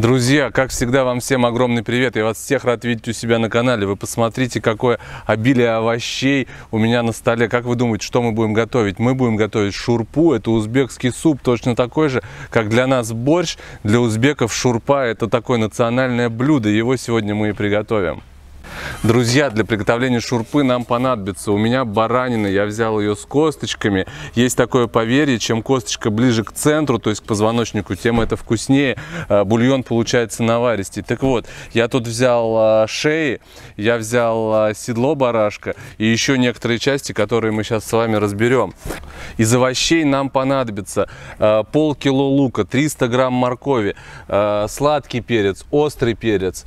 Друзья, как всегда, вам всем огромный привет. Я вас всех рад видеть у себя на канале. Вы посмотрите, какое обилие овощей у меня на столе. Как вы думаете, что мы будем готовить? Мы будем готовить шурпу. Это узбекский суп, точно такой же, как для нас борщ. Для узбеков шурпа – это такое национальное блюдо. Его сегодня мы и приготовим. Друзья, для приготовления шурпы нам понадобится. У меня баранина, я взял ее с косточками. Есть такое поверье, чем косточка ближе к центру, то есть к позвоночнику, тем это вкуснее. А, бульон получается наваристый. Так вот, я тут взял а, шеи, я взял а, седло барашка и еще некоторые части, которые мы сейчас с вами разберем. Из овощей нам понадобится полкило лука, 300 грамм моркови, сладкий перец, острый перец,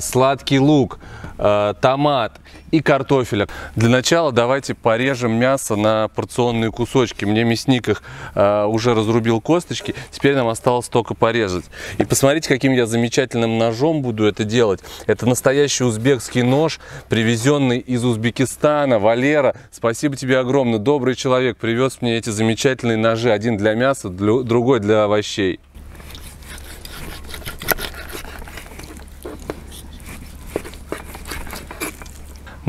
сладкий лук, Э, томат и картофеля. Для начала давайте порежем мясо на порционные кусочки. Мне мясник их э, уже разрубил косточки, теперь нам осталось только порезать. И посмотрите, каким я замечательным ножом буду это делать. Это настоящий узбекский нож, привезенный из Узбекистана. Валера, спасибо тебе огромное. Добрый человек привез мне эти замечательные ножи. Один для мяса, другой для овощей.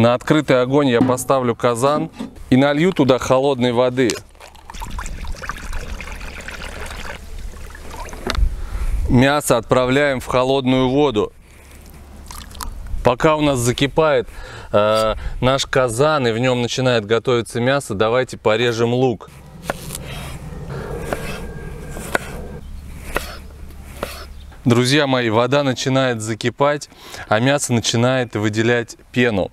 На открытый огонь я поставлю казан и налью туда холодной воды. Мясо отправляем в холодную воду. Пока у нас закипает э, наш казан и в нем начинает готовиться мясо, давайте порежем лук. Друзья мои, вода начинает закипать, а мясо начинает выделять пену.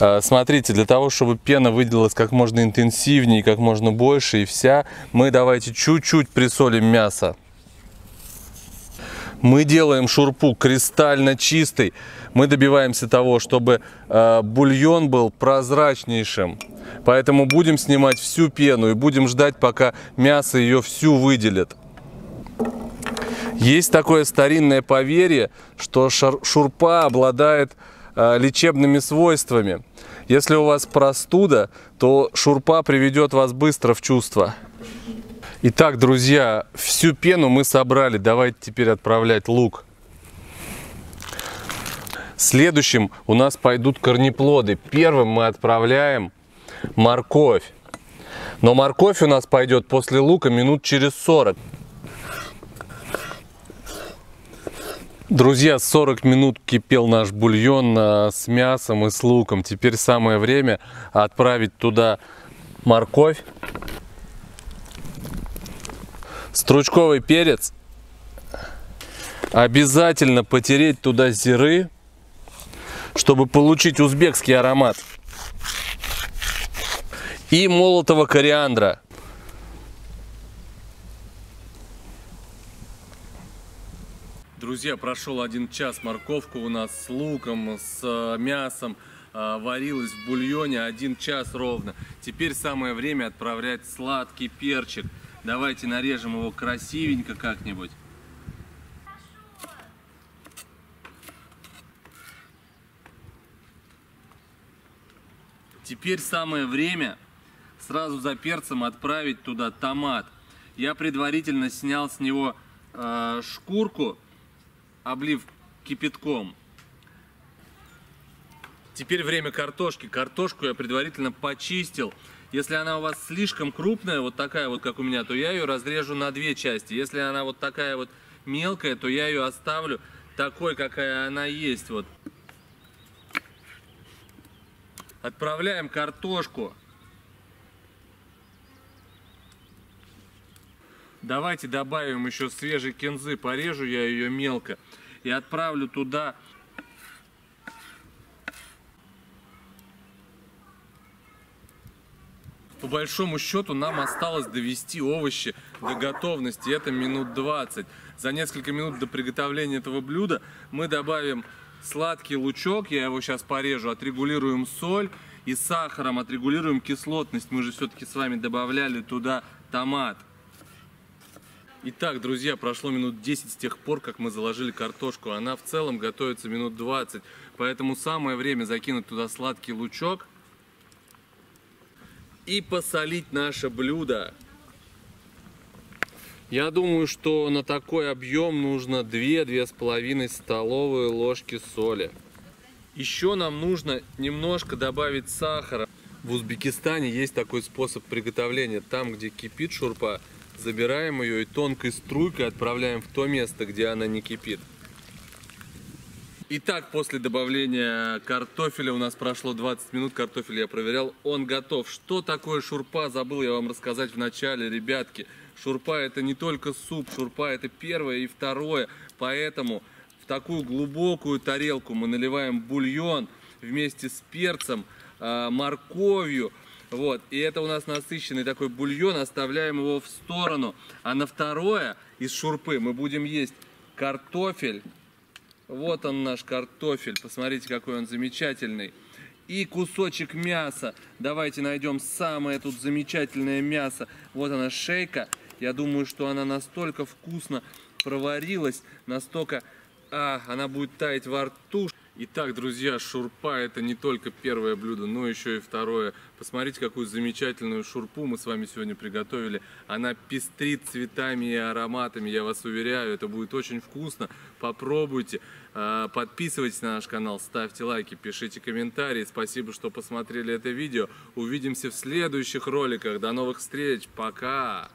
Э, смотрите, для того, чтобы пена выделилась как можно интенсивнее, как можно больше и вся, мы давайте чуть-чуть присолим мясо. Мы делаем шурпу кристально чистой. Мы добиваемся того, чтобы э, бульон был прозрачнейшим. Поэтому будем снимать всю пену и будем ждать, пока мясо ее всю выделит. Есть такое старинное поверье, что шурпа обладает лечебными свойствами. Если у вас простуда, то шурпа приведет вас быстро в чувство. Итак, друзья, всю пену мы собрали. Давайте теперь отправлять лук. Следующим у нас пойдут корнеплоды. Первым мы отправляем морковь. Но морковь у нас пойдет после лука минут через 40. Друзья, 40 минут кипел наш бульон а, с мясом и с луком. Теперь самое время отправить туда морковь, стручковый перец. Обязательно потереть туда зиры, чтобы получить узбекский аромат. И молотого кориандра. Друзья, прошел один час, морковка у нас с луком, с э, мясом э, варилась в бульоне один час ровно. Теперь самое время отправлять сладкий перчик. Давайте нарежем его красивенько как-нибудь. Теперь самое время сразу за перцем отправить туда томат. Я предварительно снял с него э, шкурку облив кипятком. Теперь время картошки. Картошку я предварительно почистил. Если она у вас слишком крупная, вот такая вот, как у меня, то я ее разрежу на две части. Если она вот такая вот мелкая, то я ее оставлю такой, какая она есть. Вот. Отправляем картошку. Давайте добавим еще свежей кинзы, порежу я ее мелко и отправлю туда По большому счету нам осталось довести овощи до готовности, это минут 20. За несколько минут до приготовления этого блюда мы добавим сладкий лучок, я его сейчас порежу, отрегулируем соль и сахаром отрегулируем кислотность. Мы же все-таки с вами добавляли туда томат. Итак, друзья, прошло минут 10 с тех пор, как мы заложили картошку. Она в целом готовится минут 20. Поэтому самое время закинуть туда сладкий лучок и посолить наше блюдо. Я думаю, что на такой объем нужно 2-2,5 столовые ложки соли. Еще нам нужно немножко добавить сахара. В Узбекистане есть такой способ приготовления. Там, где кипит шурпа, забираем ее и тонкой струйкой отправляем в то место, где она не кипит. Итак, после добавления картофеля у нас прошло 20 минут, картофель я проверял, он готов. Что такое шурпа, забыл я вам рассказать в начале, ребятки. Шурпа это не только суп, шурпа это первое и второе, поэтому в такую глубокую тарелку мы наливаем бульон вместе с перцем, а, морковью, вот, и это у нас насыщенный такой бульон, оставляем его в сторону. А на второе из шурпы мы будем есть картофель, вот он наш картофель. Посмотрите, какой он замечательный. И кусочек мяса. Давайте найдем самое тут замечательное мясо. Вот она шейка. Я думаю, что она настолько вкусно проварилась, настолько а, она будет таять во рту. Итак, друзья, шурпа это не только первое блюдо, но еще и второе. Посмотрите, какую замечательную шурпу мы с вами сегодня приготовили. Она пестрит цветами и ароматами, я вас уверяю, это будет очень вкусно. Попробуйте, а, подписывайтесь на наш канал, ставьте лайки, пишите комментарии. Спасибо, что посмотрели это видео. Увидимся в следующих роликах. До новых встреч, пока!